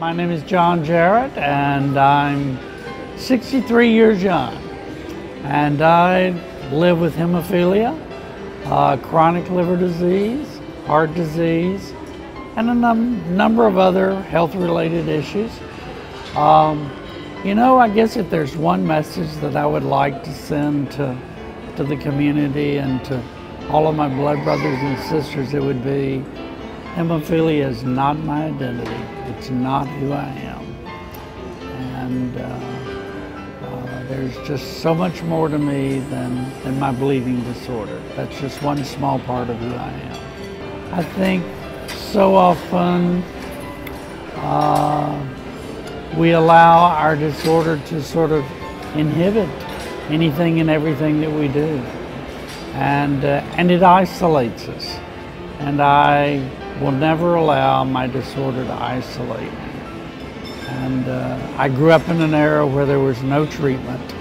My name is John Jarratt, and I'm 63 years young. And I live with hemophilia, uh, chronic liver disease, heart disease, and a num number of other health related issues. Um, you know, I guess if there's one message that I would like to send to, to the community and to all of my blood brothers and sisters, it would be hemophilia is not my identity. It's not who I am. And uh, uh, there's just so much more to me than, than my bleeding disorder. That's just one small part of who I am. I think so often uh, we allow our disorder to sort of inhibit anything and everything that we do. And, uh, and it isolates us. And I will never allow my disorder to isolate me. And uh, I grew up in an era where there was no treatment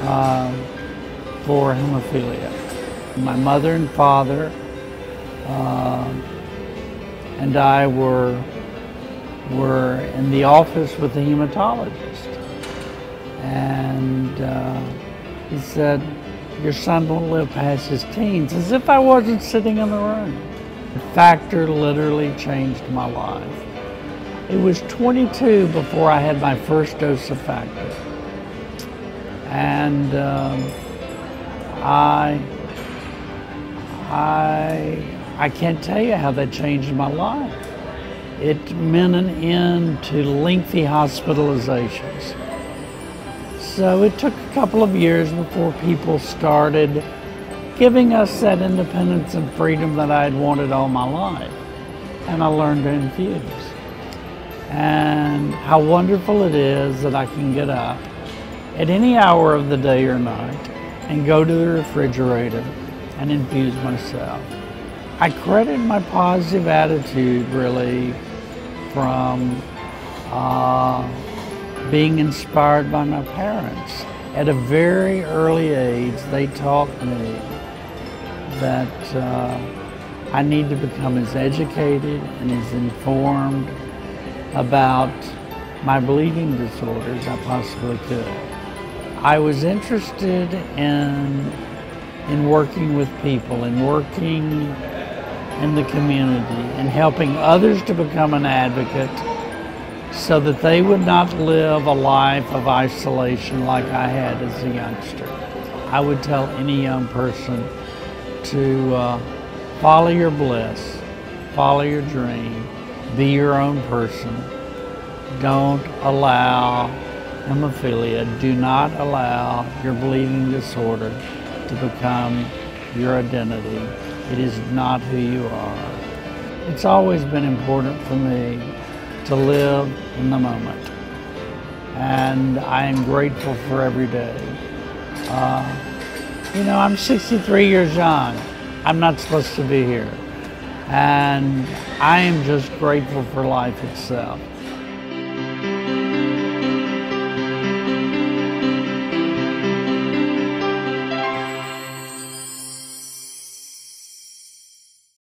uh, for hemophilia. My mother and father uh, and I were were in the office with the hematologist. And uh, he said, your son won't live past his teens, as if I wasn't sitting in the room. Factor literally changed my life. It was 22 before I had my first dose of factor. And um, I, I, I can't tell you how that changed my life. It meant an end to lengthy hospitalizations. So it took a couple of years before people started giving us that independence and freedom that I had wanted all my life. And I learned to infuse. And how wonderful it is that I can get up at any hour of the day or night and go to the refrigerator and infuse myself. I credit my positive attitude really from uh, being inspired by my parents. At a very early age, they taught me that uh, I need to become as educated and as informed about my bleeding disorder as I possibly could. I was interested in, in working with people and working in the community and helping others to become an advocate so that they would not live a life of isolation like I had as a youngster. I would tell any young person to uh, follow your bliss, follow your dream, be your own person. Don't allow hemophilia, do not allow your bleeding disorder to become your identity. It is not who you are. It's always been important for me to live in the moment. And I am grateful for every day. Uh, you know, I'm 63 years young. I'm not supposed to be here. And I am just grateful for life itself.